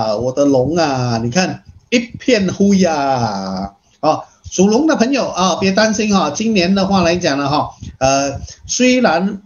啊，我的龙啊，你看一片灰呀，啊，属龙的朋友啊，别担心哈，今年的话来讲呢哈，呃，虽然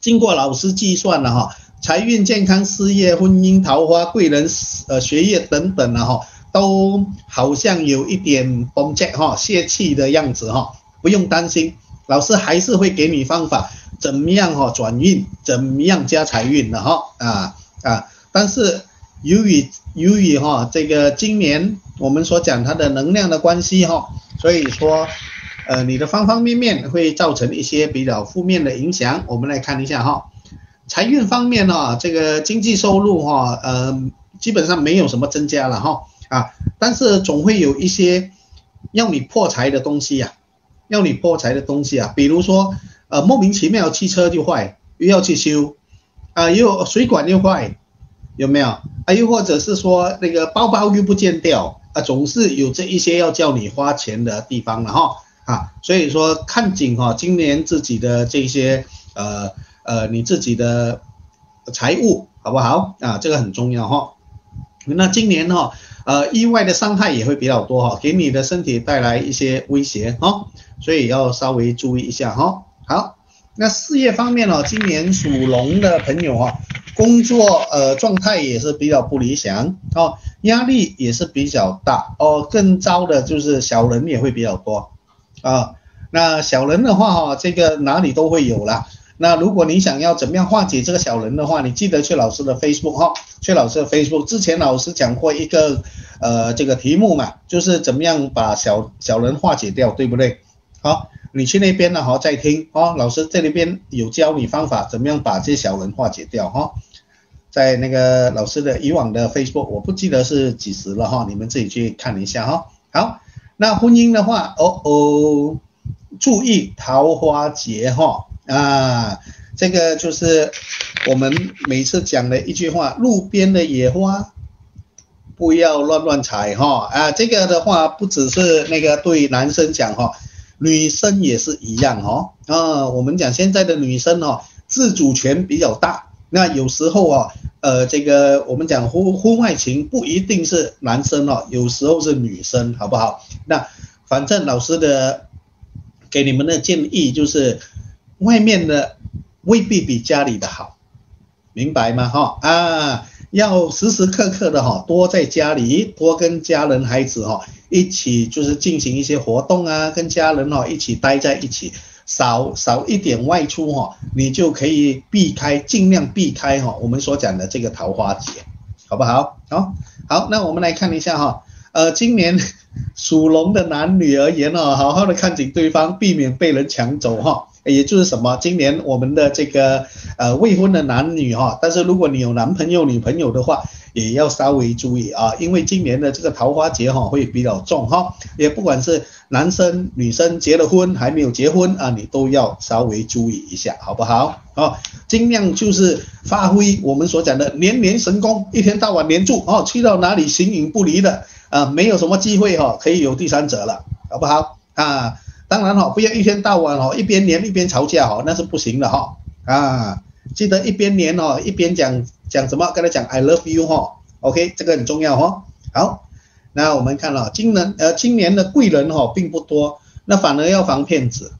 经过老师计算了哈，财运、健康、事业、婚姻、桃花、贵人、呃学业等等了哈，都好像有一点崩解哈，泄气的样子哈，不用担心，老师还是会给你方法，怎么样哈转运，怎么样加财运的哈啊啊，但是。由于由于哈这个今年我们所讲它的能量的关系哈，所以说呃你的方方面面会造成一些比较负面的影响。我们来看一下哈，财运方面呢，这个经济收入哈呃基本上没有什么增加了哈啊，但是总会有一些要你破财的东西呀，要你破财的东西啊，比如说呃莫名其妙汽车就坏又要去修啊，又水管又坏。有没有啊？又或者是说那个包包又不见掉啊？总是有这一些要叫你花钱的地方了哈啊！所以说看紧哈，今年自己的这些呃呃你自己的财务好不好啊？这个很重要哈。那今年哈呃意外的伤害也会比较多哈，给你的身体带来一些威胁哈，所以要稍微注意一下哈。好，那事业方面呢，今年属龙的朋友哈。工作呃状态也是比较不理想哦，压力也是比较大哦，更糟的就是小人也会比较多啊。那小人的话哈，这个哪里都会有啦。那如果你想要怎么样化解这个小人的话，你记得去老师的 Facebook 哈，去老师的 Facebook。之前老师讲过一个呃这个题目嘛，就是怎么样把小小人化解掉，对不对？好，你去那边呢，好再听哦。老师这里边有教你方法，怎么样把这些小人化解掉哈。在那个老师的以往的 Facebook，我不记得是几时了哈，你们自己去看一下哈。好，那婚姻的话，哦哦，注意桃花劫哈啊，这个就是我们每次讲的一句话，路边的野花不要乱乱采哈啊，这个的话不只是那个对男生讲哈，女生也是一样哦啊，我们讲现在的女生哦，自主权比较大。那有时候啊，呃，这个我们讲婚婚外情不一定是男生哦，有时候是女生，好不好？那反正老师的给你们的建议就是，外面的未必比家里的好，明白吗？哈啊，要时时刻刻的哈，多在家里，多跟家人孩子哈一起，就是进行一些活动啊，跟家人哈一起待在一起。少少一点外出哈，你就可以避开，尽量避开哈，我们所讲的这个桃花劫，好不好？好，好，那我们来看一下哈，呃，今年属龙的男女而言呢，好好的看紧对方，避免被人抢走哈。也就是什么，今年我们的这个呃未婚的男女哈，但是如果你有男朋友女朋友的话。也要稍微注意啊，因为今年的这个桃花劫哈会比较重哈，也不管是男生女生结了婚还没有结婚啊，你都要稍微注意一下，好不好？啊，尽量就是发挥我们所讲的年年神功，一天到晚黏住哦，去到哪里形影不离的啊，没有什么机会哈，可以有第三者了，好不好？啊，当然哈，不要一天到晚哦一边黏一边吵架哦，那是不行的哈啊，记得一边黏哦一边讲。讲什么？跟他讲 I love you 哈，OK，这个很重要哈。好，那我们看了今年呃今年的贵人哈并不多，那反而要防骗子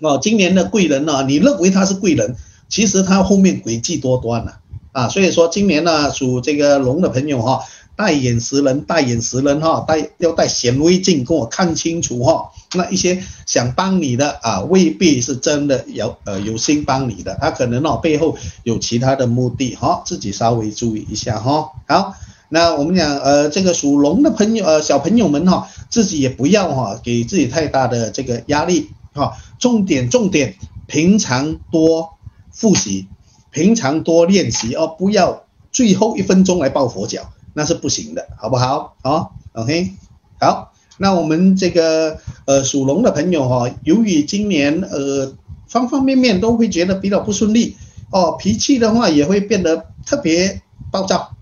哦。今年的贵人呢，你认为他是贵人，其实他后面诡计多端了啊。所以说今年呢属这个龙的朋友哈。戴眼识人，戴眼识人哈，戴要戴显微镜，跟我看清楚哈。那一些想帮你的啊，未必是真的有呃有心帮你的，他可能哦背后有其他的目的哈，自己稍微注意一下哈。好，那我们讲呃这个属龙的朋友呃小朋友们哈，自己也不要哈给自己太大的这个压力哈。重点重点，平常多复习，平常多练习哦，不要最后一分钟来抱佛脚。那是不行的，好不好？好，OK，好，那我们这个呃属龙的朋友哈，由于今年呃方方面面都会觉得比较不顺利哦，脾气的话也会变得特别暴躁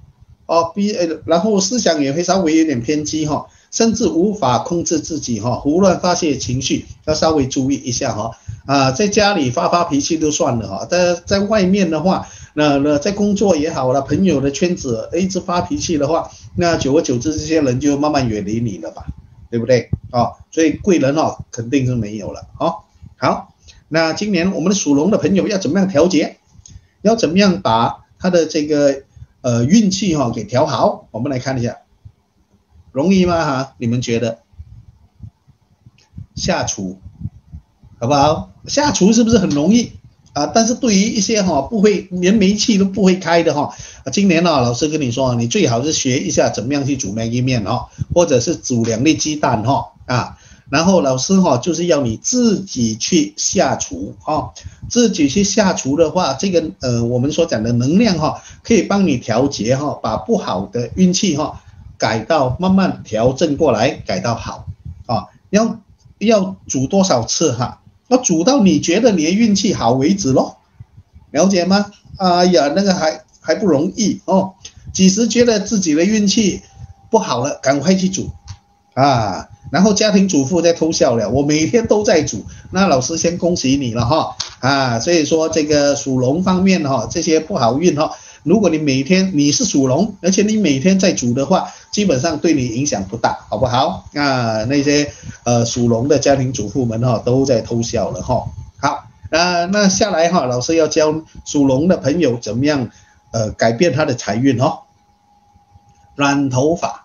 哦，比呃然后思想也会稍微有点偏激哈，甚至无法控制自己哈，胡乱发泄情绪，要稍微注意一下哈啊，在家里发发脾气就算了哈，在在外面的话。那那在工作也好了，朋友的圈子一直发脾气的话，那久而久之，这些人就慢慢远离你了吧，对不对？哦，所以贵人哦肯定是没有了。哦，好，那今年我们的属龙的朋友要怎么样调节？要怎么样把他的这个呃运气哈给调好？我们来看一下，容易吗？哈，你们觉得？下厨，好不好？下厨是不是很容易啊？但是对于一些哈不会连煤气都不会开的哈，今年呢，老师跟你说，你最好是学一下怎么样去煮麦意面哈，或者是煮两粒鸡蛋哈啊。然后老师哈就是要你自己去下厨哈，自己去下厨的话，这个呃我们所讲的能量哈，可以帮你调节哈，把不好的运气哈改到慢慢调整过来，改到好啊。要要煮多少次哈？要煮到你觉得你的运气好为止咯，了解吗？哎呀，那个还还不容易哦。几时觉得自己的运气不好了，赶快去煮啊。然后家庭主妇在偷笑了，我每天都在煮，那老师先恭喜你了哈啊，所以说这个属龙方面哈，这些不好运哈，如果你每天你是属龙，而且你每天在煮的话，基本上对你影响不大，好不好啊？那些呃属龙的家庭主妇们哈都在偷笑了哈。好，那那下来哈，老师要教属龙的朋友怎么样呃改变他的财运哦，染头发。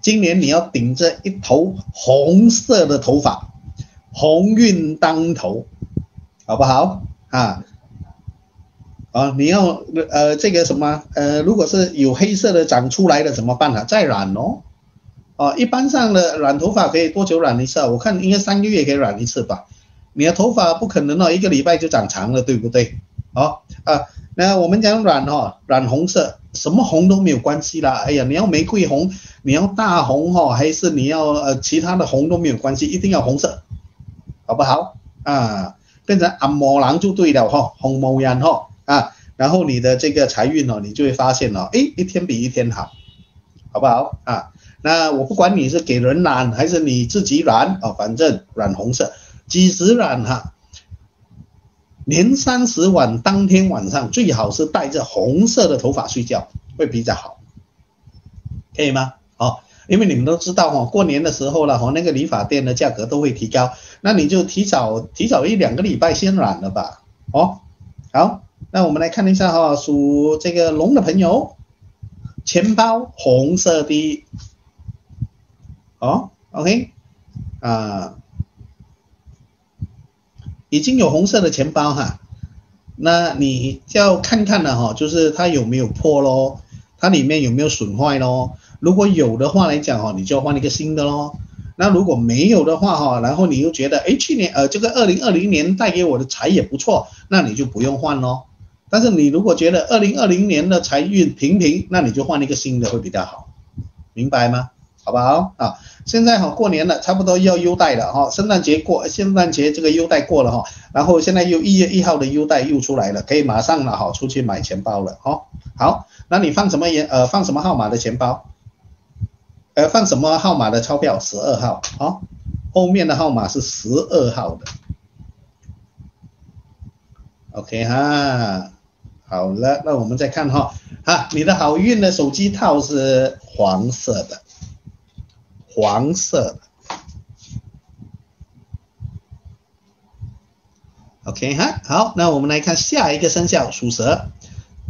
今年你要顶着一头红色的头发，鸿运当头，好不好啊？啊，你要呃这个什么呃，如果是有黑色的长出来的怎么办呢？再染哦。哦，一般上的染头发可以多久染一次啊？我看应该三个月可以染一次吧。你的头发不可能哦，一个礼拜就长长了，对不对？好啊，那我们讲染哈，染红色，什么红都没有关系啦。哎呀，你要玫瑰红。你要大红哈，还是你要呃其他的红都没有关系，一定要红色，好不好啊？变成阿摩狼就对了哈，红毛烟哈啊，然后你的这个财运哦，你就会发现哦，哎，一天比一天好，好不好啊？那我不管你是给人染还是你自己染哦，反正染红色，几时染哈？年三十晚当天晚上最好是带着红色的头发睡觉，会比较好，可以吗？哦，因为你们都知道哈，过年的时候了哈，那个理发店的价格都会提高，那你就提早提早一两个礼拜先染了吧。哦，好，那我们来看一下哈，属这个龙的朋友，钱包红色的，哦，OK，啊，已经有红色的钱包哈，那你要看看了哈，就是它有没有破咯，它里面有没有损坏咯。如果有的话来讲哈，你就换一个新的喽。那如果没有的话哈，然后你又觉得哎，去年呃这个二零二零年带给我的财也不错，那你就不用换喽。但是你如果觉得二零二零年的财运平平，那你就换一个新的会比较好，明白吗？好不好啊？现在哈过年了，差不多要优待了哈，圣诞节过，圣诞节这个优待过了哈，然后现在又一月一号的优待又出来了，可以马上了哈出去买钱包了哈。好，那你放什么颜呃放什么号码的钱包？呃，放什么号码的钞票？十二号啊，后面的号码是十二号的。OK 哈，好了，那我们再看哈，啊，你的好运的手机套是黄色的，黄色的。OK 哈，好，那我们来看下一个生肖，属蛇。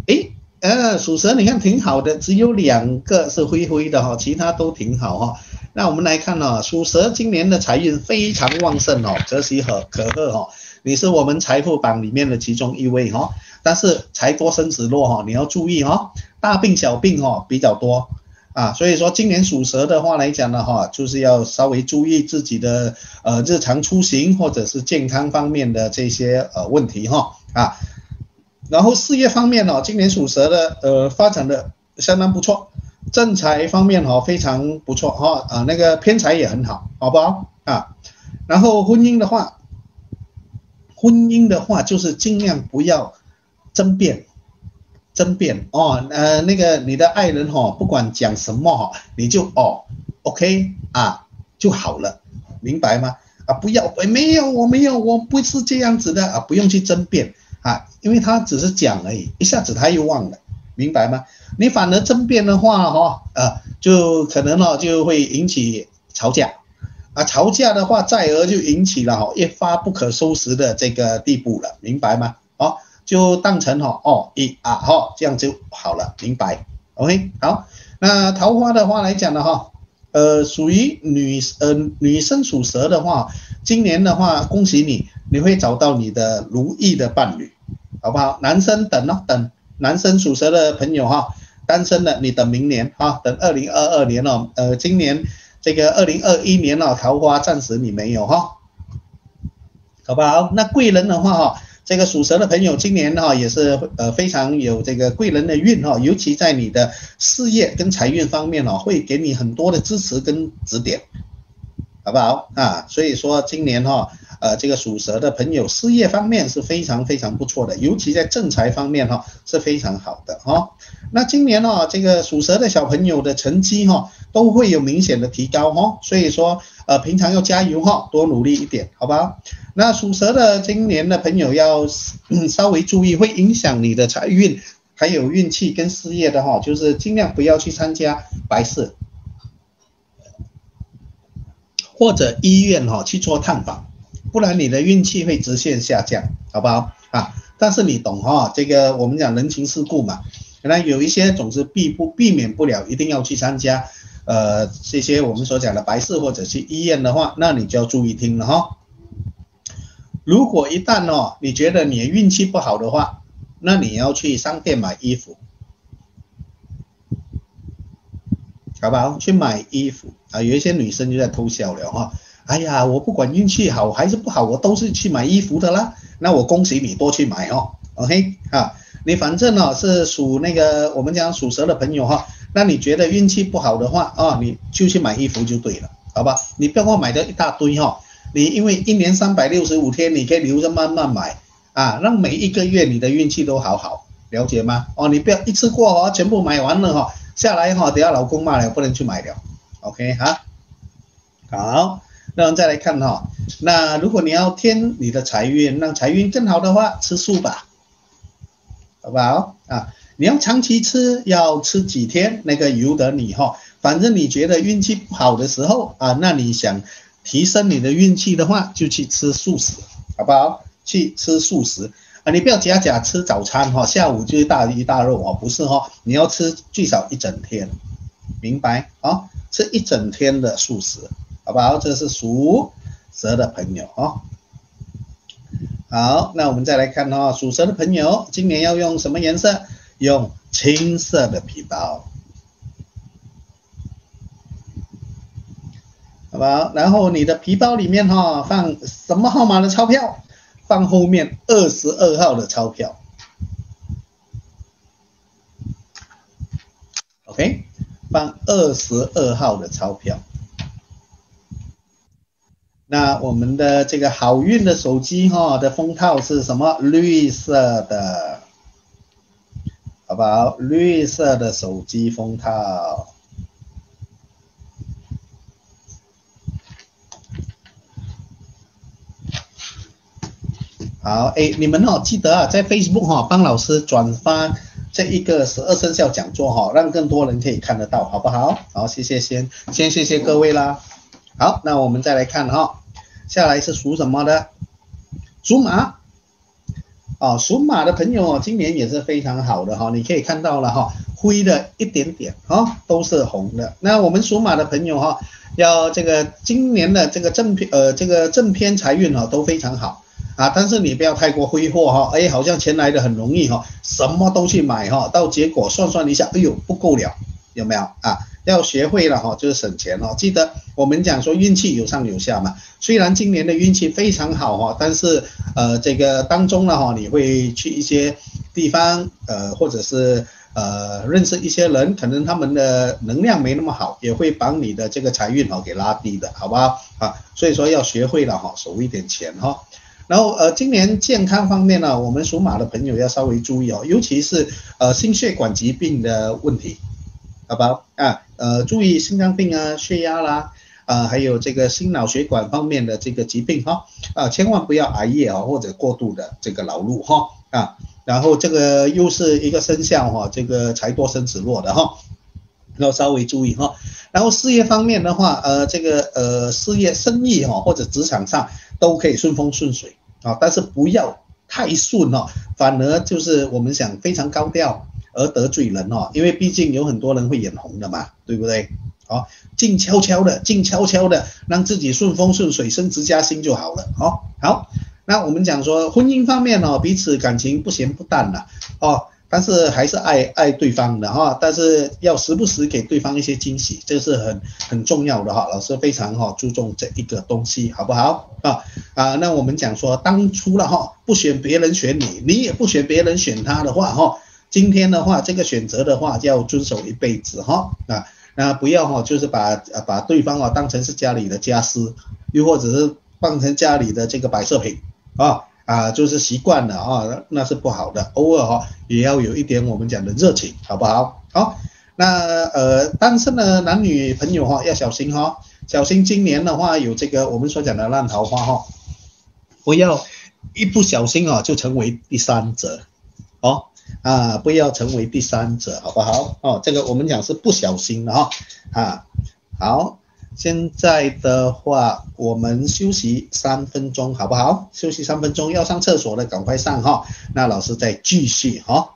诶。呃，属蛇，你看挺好的，只有两个是灰灰的哈，其他都挺好哈。那我们来看呢，属蛇今年的财运非常旺盛哦，可喜可可贺哈。你是我们财富榜里面的其中一位哈，但是财多生子弱哈，你要注意哈，大病小病哈比较多啊，所以说今年属蛇的话来讲的话，就是要稍微注意自己的呃日常出行或者是健康方面的这些呃问题哈啊。然后事业方面呢，今年属蛇的呃发展的相当不错，正财方面哈非常不错哈啊那个偏财也很好，好不好啊？然后婚姻的话，婚姻的话就是尽量不要争辩，争辩哦呃那个你的爱人哈不管讲什么哈你就哦 OK 啊就好了，明白吗？啊不要没有我没有我不是这样子的啊不用去争辩。啊，因为他只是讲而已，一下子他又忘了，明白吗？你反而争辩的话，哈，呃，就可能呢就会引起吵架，啊，吵架的话，再而就引起了哈一发不可收拾的这个地步了，明白吗？就当成哈哦一啊哈这样就好了，明白？OK，好，那桃花的话来讲的哈，呃，属于女呃女生属蛇的话，今年的话恭喜你，你会找到你的如意的伴侣，好不好？男生等哦等，男生属蛇的朋友哈。单身的，你等明年哈，等二零二二年哦，呃，今年这个二零二一年哦，桃花暂时你没有哈，好不好？那贵人的话哈，这个属蛇的朋友今年哈也是呃非常有这个贵人的运哈，尤其在你的事业跟财运方面哦，会给你很多的支持跟指点，好不好啊？所以说今年哈。呃，这个属蛇的朋友事业方面是非常非常不错的，尤其在正财方面哈是非常好的哈。那今年呢，这个属蛇的小朋友的成绩哈都会有明显的提高哈，所以说呃平常要加油哈，多努力一点，好吧？那属蛇的今年的朋友要稍微注意，会影响你的财运还有运气跟事业的哈，就是尽量不要去参加白事或者医院哈去做探访。不然你的运气会直线下降，好不好啊？但是你懂哈，这个我们讲人情世故嘛，可能有一些总是避不避免不了，一定要去参加，呃，这些我们所讲的白事或者去医院的话，那你就要注意听了哈。如果一旦哦，你觉得你运气不好的话，那你要去商店买衣服，好不好？去买衣服啊，有一些女生就在偷笑了哈。哎呀，我不管运气好还是不好，我都是去买衣服的啦。那我恭喜你，多去买哦。OK 啊，你反正呢是属那个我们讲属蛇的朋友哈，那你觉得运气不好的话啊，你就去买衣服就对了，好吧？你不要我买的一大堆哈，你因为一年三百六十五天，你可以留着慢慢买啊，让每一个月你的运气都好好，了解吗？哦，你不要一次过哦，全部买完了哈，下来哈，等下老公骂了，不能去买了。OK 哈，好。那我们再来看哈，那如果你要添你的财运，让财运更好的话，吃素吧，好不好啊？你要长期吃，要吃几天，那个由得你哈。反正你觉得运气不好的时候啊，那你想提升你的运气的话，就去吃素食，好不好？去吃素食啊，你不要假假吃早餐哈，下午就是大鱼大肉哦，不是哈，你要吃最少一整天，明白啊？吃一整天的素食。好不好？这是属蛇的朋友啊。好，那我们再来看哦，属蛇的朋友今年要用什么颜色？用青色的皮包，好不？然后你的皮包里面哈放什么号码的钞票？放后面二十二号的钞票。OK，放二十二号的钞票。那我们的这个好运的手机哈的封套是什么？绿色的，好不好？绿色的手机封套。好，哎，你们哦记得啊，在 Facebook 哈帮老师转发这一个十二生肖讲座哈，让更多人可以看得到，好不好？好，谢谢先先谢谢各位啦。好，那我们再来看哈，下来是属什么的？属马。哦，属马的朋友哦，今年也是非常好的哈，你可以看到了哈，灰的一点点哈，都是红的。那我们属马的朋友哈，要这个今年的这个正偏呃这个正偏财运哈都非常好啊，但是你不要太过挥霍哈，哎，好像钱来的很容易哈，什么都去买哈，到结果算算一下，哎呦不够了，有没有啊？要学会了哈，就是省钱哦。记得我们讲说运气有上有下嘛。虽然今年的运气非常好哈，但是呃这个当中呢哈，你会去一些地方呃，或者是呃认识一些人，可能他们的能量没那么好，也会把你的这个财运哈给拉低的，好不好啊？所以说要学会了哈，守一点钱哈。然后呃今年健康方面呢，我们属马的朋友要稍微注意哦，尤其是呃心血管疾病的问题。好不好啊？呃，注意心脏病啊、血压啦，啊，还有这个心脑血管方面的这个疾病哈，啊，千万不要熬夜啊，或者过度的这个劳碌哈。啊，然后这个又是一个生肖哈，这个财多生子弱的哈，要稍微注意哈。然后事业方面的话，呃，这个呃事业生意哈或者职场上都可以顺风顺水啊，但是不要太顺哦，反而就是我们想非常高调而得罪人哦，因为毕竟有很多人会眼红的嘛，对不对？好，静悄悄的，静悄悄的，让自己顺风顺水，升职加薪就好了。好，好，那我们讲说婚姻方面哦，彼此感情不咸不淡的哦，但是还是爱爱对方的哈，但是要时不时给对方一些惊喜，这是很很重要的哈。老师非常哈注重这一个东西，好不好啊？啊，那我们讲说当初了哈，不选别人选你，你也不选别人选他的话哈，今天的话这个选择的话要遵守一辈子哈啊。那不要哈，就是把把对方啊当成是家里的家私，又或者是当成家里的这个摆设品啊啊，就是习惯了啊，那是不好的。偶尔哈也要有一点我们讲的热情，好不好？好，那呃单身的男女朋友哈要小心哈，小心今年的话有这个我们所讲的烂桃花哈，不要一不小心啊就成为第三者。啊，不要成为第三者，好不好？哦，这个我们讲是不小心的哈。啊，好，现在的话我们休息三分钟，好不好？休息三分钟，要上厕所的赶快上哈。那老师再继续哈。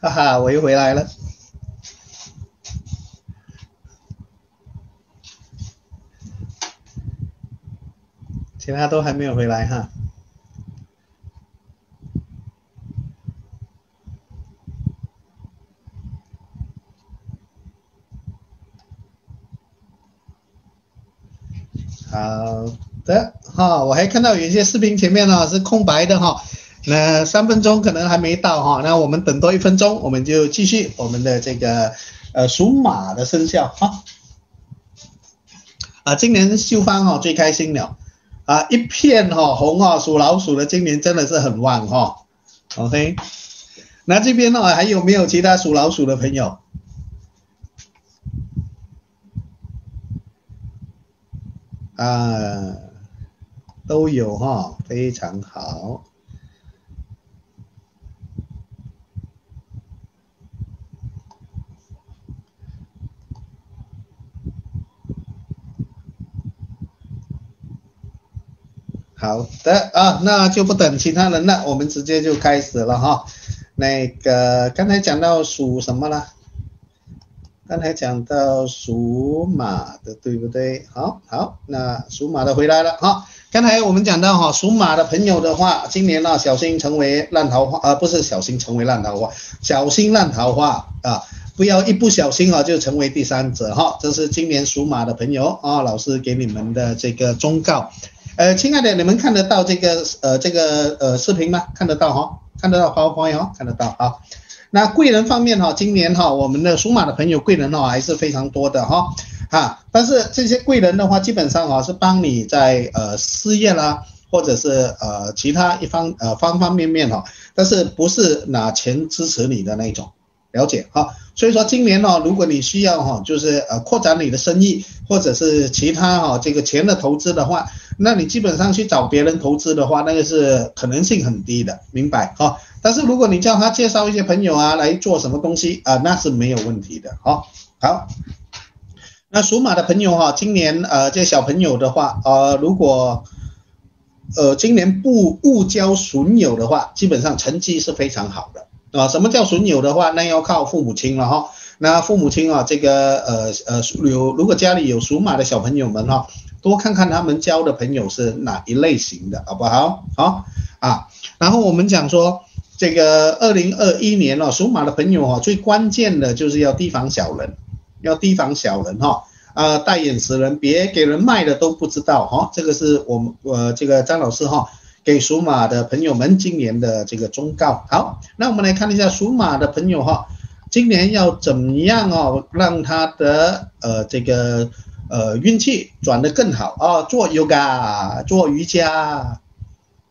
哈哈，我又回来了，其他都还没有回来哈。好的哈，我还看到有一些视频前面呢是空白的哈。那三分钟可能还没到哈，那我们等多一分钟，我们就继续我们的这个呃属马的生肖哈。啊，今年秀芳哈最开心了啊，一片哈红哈，属老鼠的今年真的是很旺哈。OK，那这边呢还有没有其他属老鼠的朋友？啊，都有哈，非常好。好的啊，那就不等其他人了，我们直接就开始了哈。那个刚才讲到属什么了？刚才讲到属马的，对不对？好好，那属马的回来了哈。刚才我们讲到哈，属马的朋友的话，今年呢小心成为烂桃花啊，不是小心成为烂桃花，小心烂桃花啊，不要一不小心啊就成为第三者哈。这是今年属马的朋友啊，老师给你们的这个忠告。呃，亲爱的，你们看得到这个呃这个呃视频吗？看得到哈，看得到好朋友看得到啊。那贵人方面哈，今年哈我们的属马的朋友贵人哈还是非常多的哈啊，但是这些贵人的话，基本上啊是帮你在呃事业啦，或者是呃其他一方呃方方面面哈，但是不是拿钱支持你的那种。了解哈，所以说今年呢，如果你需要哈，就是呃扩展你的生意，或者是其他哈这个钱的投资的话，那你基本上去找别人投资的话，那个是可能性很低的，明白哈？但是如果你叫他介绍一些朋友啊来做什么东西啊，那是没有问题的哈。好，那属马的朋友哈，今年呃这小朋友的话呃，如果呃今年不不交损友的话，基本上成绩是非常好的。啊，什么叫损友的话，那要靠父母亲了哈。那父母亲啊，这个呃呃有如果家里有属马的小朋友们哈，多看看他们交的朋友是哪一类型的，好不好？好啊。然后我们讲说，这个二零二一年哦，属马的朋友哈，最关键的就是要提防小人，要提防小人哈。啊，带眼识人，别给人卖的都不知道哈。这个是我们呃这个张老师哈。给属马的朋友们今年的这个忠告。好，那我们来看一下属马的朋友哈，今年要怎么样哦，让他的呃这个呃运气转得更好啊？做 yoga，做瑜伽，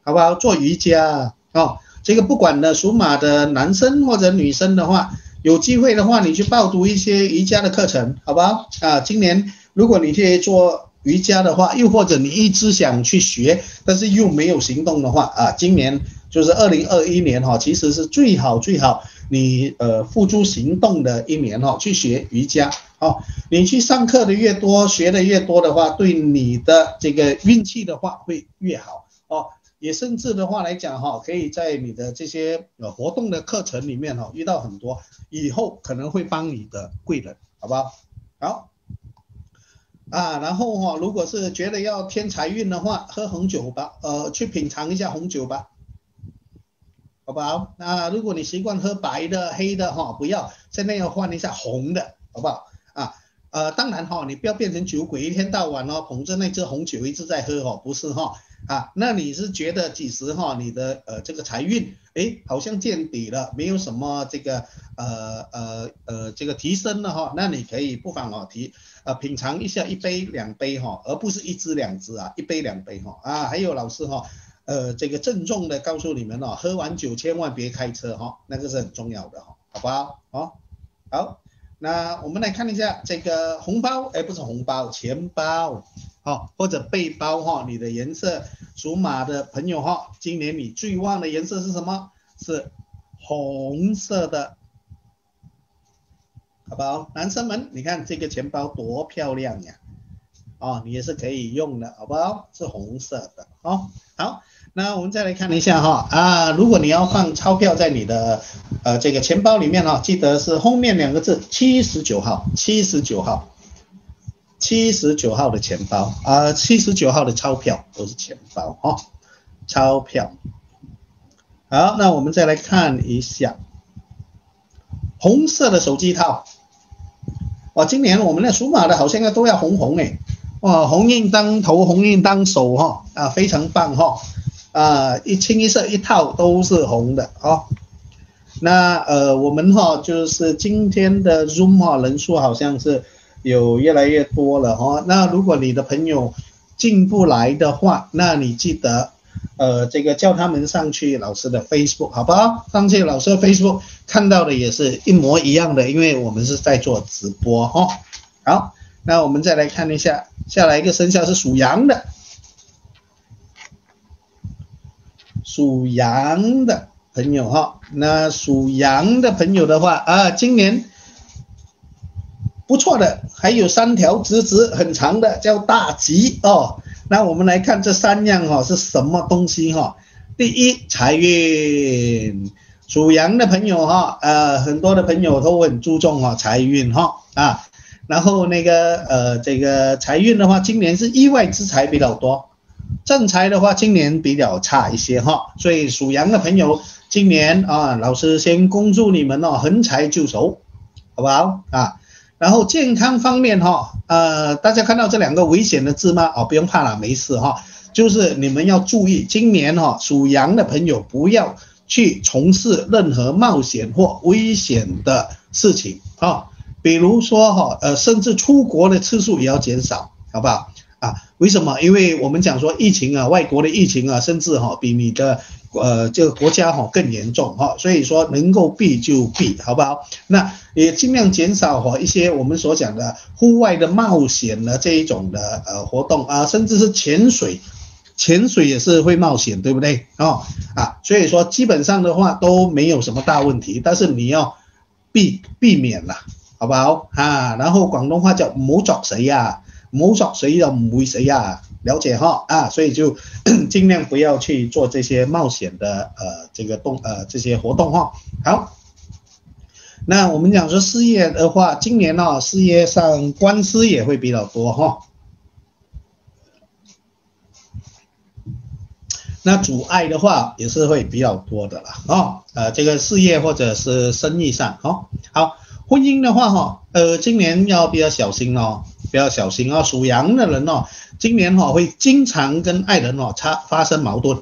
好不好？做瑜伽哦。这个不管呢，属马的男生或者女生的话，有机会的话，你去报读一些瑜伽的课程，好不好？啊，今年如果你去做。瑜伽的话，又或者你一直想去学，但是又没有行动的话啊，今年就是二零二一年哈，其实是最好最好你呃付诸行动的一年哈，去学瑜伽哦。你去上课的越多，学的越多的话，对你的这个运气的话会越好哦。也甚至的话来讲哈，可以在你的这些呃活动的课程里面哈遇到很多，以后可能会帮你的贵人，好不好？好。啊，然后哈，如果是觉得要添财运的话，喝红酒吧，呃，去品尝一下红酒吧，好不好？那如果你习惯喝白的、黑的哈，不要，现在要换一下红的，好不好？啊，呃，当然哈，你不要变成酒鬼，一天到晚哦捧着那支红酒一直在喝哦，不是哈。啊，那你是觉得几时哈，你的呃这个财运，哎，好像见底了，没有什么这个呃呃呃这个提升了哈，那你可以不妨哦提呃品尝一下一杯两杯哈，而不是一支两支啊，一杯两杯哈啊，还有老师哈，呃这个郑重的告诉你们哦，喝完酒千万别开车哈，那个是很重要的哈，好不好？好，好，那我们来看一下这个红包，哎，不是红包，钱包。好，或者背包哈，你的颜色属马的朋友哈，今年你最旺的颜色是什么？是红色的，好不好？男生们，你看这个钱包多漂亮呀！哦，你也是可以用的，好不好？是红色的，哦。好，那我们再来看一下哈啊，如果你要放钞票在你的呃这个钱包里面哈，记得是后面两个字七十九号，七十九号。七十九号的钱包啊，七十九号的钞票都是钱包哈，钞票。好，那我们再来看一下红色的手机套。哇，今年我们的属马的好像都要红红诶，哇，红印当头，红印当手哈，啊，非常棒哈，啊，一清一色一套都是红的啊。那呃，我们哈就是今天的 Zoom 哈人数好像是。有越来越多了哈，那如果你的朋友进不来的话，那你记得，呃，这个叫他们上去老师的 Facebook 好不好？上去老师的 Facebook 看到的也是一模一样的，因为我们是在做直播哈。好，那我们再来看一下，下来一个生肖是属羊的，属羊的朋友哈，那属羊的朋友的话啊，今年。不错的，还有三条直直很长的，叫大吉哦。那我们来看这三样哈是什么东西哈？第一，财运，属羊的朋友哈，呃，很多的朋友都很注重哈财运哈啊。然后那个呃这个财运的话，今年是意外之财比较多，正财的话今年比较差一些哈。所以属羊的朋友，今年啊，老师先恭祝你们哦，横财就手，好不好啊？然后健康方面哈，呃，大家看到这两个危险的字吗？哦，不用怕了，没事哈。就是你们要注意，今年哈属羊的朋友不要去从事任何冒险或危险的事情啊，比如说哈呃，甚至出国的次数也要减少，好不好？啊，为什么？因为我们讲说疫情啊，外国的疫情啊，甚至哈比你的呃这个国家哈更严重哈，所以说能够避就避，好不好？那也尽量减少哈一些我们所讲的户外的冒险的这一种的呃活动啊，甚至是潜水，潜水也是会冒险，对不对？哦啊，所以说基本上的话都没有什么大问题，但是你要避避免了，好不好？啊，然后广东话叫冇作谁呀？摸索谁要摸谁呀？了解哈啊，所以就 尽量不要去做这些冒险的呃这个动呃这些活动哈。好，那我们讲说事业的话，今年呢事业上官司也会比较多哈。那阻碍的话也是会比较多的啦啊呃这个事业或者是生意上哈。好，婚姻的话哈呃今年要比较小心哦。比较小心啊，属羊的人哦，今年哈会经常跟爱人哦差发生矛盾，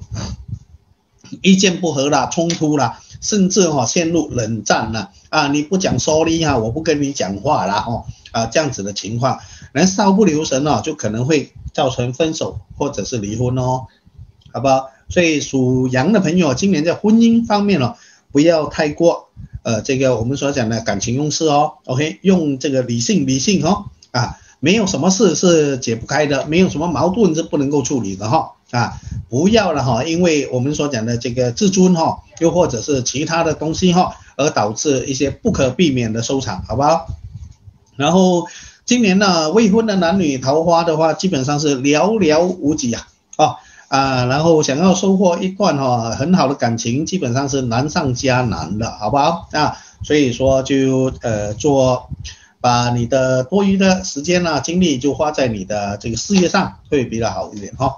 意见不合啦，冲突啦，甚至哈陷入冷战了啊！你不讲 sorry 哈，我不跟你讲话啦哦啊这样子的情况，人稍不留神哦，就可能会造成分手或者是离婚哦，好不好？所以属羊的朋友今年在婚姻方面哦，不要太过呃这个我们所讲的感情用事哦，OK，用这个理性理性哦啊。没有什么事是解不开的，没有什么矛盾是不能够处理的哈啊，不要了哈，因为我们所讲的这个自尊哈，又或者是其他的东西哈，而导致一些不可避免的收场，好不好？然后今年呢，未婚的男女桃花的话，基本上是寥寥无几啊，啊啊，然后想要收获一段哈很好的感情，基本上是难上加难的，好不好啊？所以说就呃做。把你的多余的时间呢、精力就花在你的这个事业上，会比较好一点哈。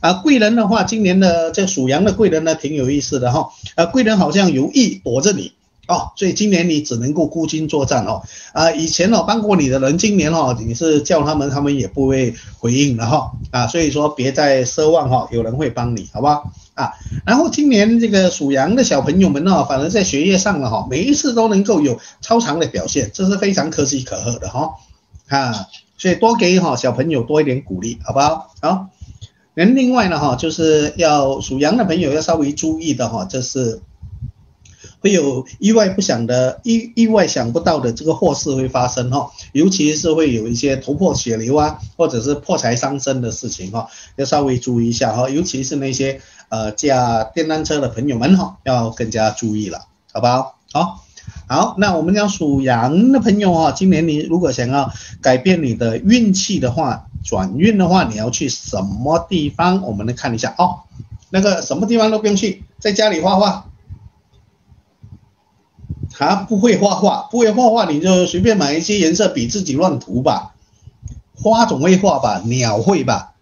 啊，贵人的话，今年的这属羊的贵人呢，挺有意思的哈。啊，贵人好像有意躲着你哦，所以今年你只能够孤军作战哦。啊，以前哦帮过你的人，今年哦你是叫他们，他们也不会回应的哈。啊，所以说别再奢望哈，有人会帮你，好不好？啊，然后今年这个属羊的小朋友们呢，反而在学业上了哈，每一次都能够有超常的表现，这是非常可喜可贺的哈。啊，所以多给哈小朋友多一点鼓励，好不好？好，那另外呢哈，就是要属羊的朋友要稍微注意的哈，这是会有意外不想的意意外想不到的这个祸事会发生哈，尤其是会有一些头破血流啊，或者是破财伤身的事情哈，要稍微注意一下哈，尤其是那些。呃，驾电单车的朋友们哈，要更加注意了，好不好？好，好，那我们讲属羊的朋友哈，今年你如果想要改变你的运气的话，转运的话，你要去什么地方？我们来看一下哦，那个什么地方都不用去，在家里画画。啊，不会画画，不会画画，你就随便买一些颜色笔自己乱涂吧。花总会画吧，鸟会吧？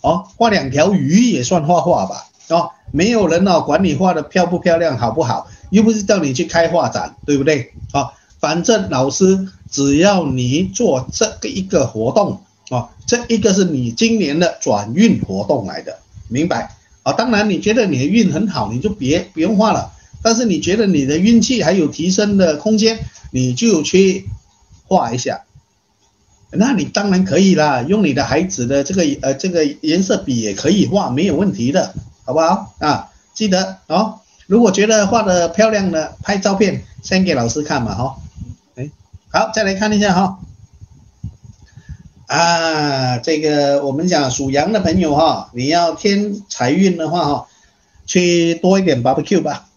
哦，画两条鱼也算画画吧？哦，没有人哦管你画的漂不漂亮，好不好？又不是叫你去开画展，对不对？啊，反正老师只要你做这个一个活动，啊，这一个是你今年的转运活动来的，明白？啊，当然你觉得你的运很好，你就别不用画了。但是你觉得你的运气还有提升的空间，你就去画一下。那你当然可以啦，用你的孩子的这个呃这个颜色笔也可以画，没有问题的。好不好啊？记得哦。如果觉得画的漂亮的，拍照片先给老师看嘛，哈。哎，好，再来看一下哈。啊，这个我们讲属羊的朋友哈，你要添财运的话哈，去多一点 barbecue 吧，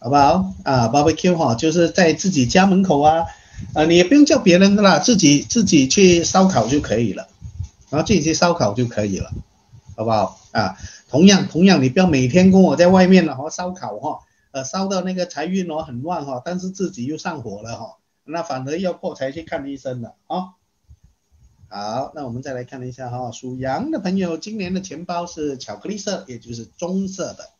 好不好？啊，barbecue 哈，就是在自己家门口啊，啊，你也不用叫别人的啦，自己自己去烧烤就可以了，然后自己去烧烤就可以了，好不好？啊。同样，同样，你不要每天跟我在外面了哈烧烤哈，呃烧到那个财运哦很旺哈，但是自己又上火了哈，那反而要破财去看医生了啊。好，那我们再来看一下哈，属羊的朋友今年的钱包是巧克力色，也就是棕色的，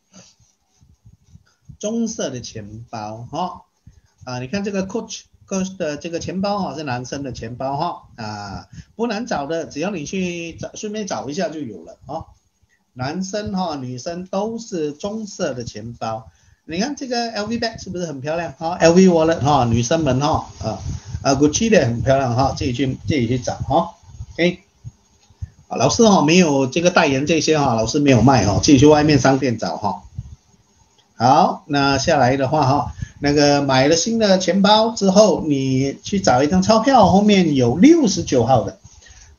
棕色的钱包哈。啊，你看这个 Coach 个的这个钱包哈是男生的钱包哈啊，不难找的，只要你去找顺便找一下就有了啊。男生哈女生都是棕色的钱包，你看这个 LV bag 是不是很漂亮哈？LV wallet 哈，女生们哈啊啊 Gucci 的很漂亮哈，自己去自己去找哈，OK。老师哈没有这个代言这些哈，老师没有卖哈，自己去外面商店找哈。好，那下来的话哈，那个买了新的钱包之后，你去找一张钞票，后面有六十九号的，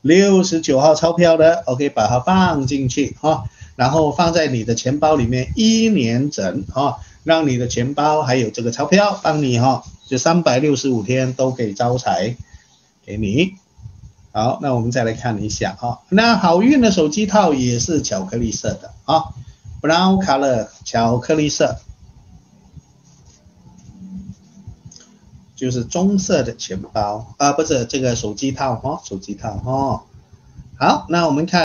六十九号钞票的，OK，把它放进去哈，然后放在你的钱包里面一年整哈，让你的钱包还有这个钞票帮你哈，就三百六十五天都给招财给你。好，那我们再来看一下啊，那好运的手机套也是巧克力色的啊，brown color 巧克力色，就是棕色的钱包啊，不是这个手机套哈，手机套哈。好，那我们看。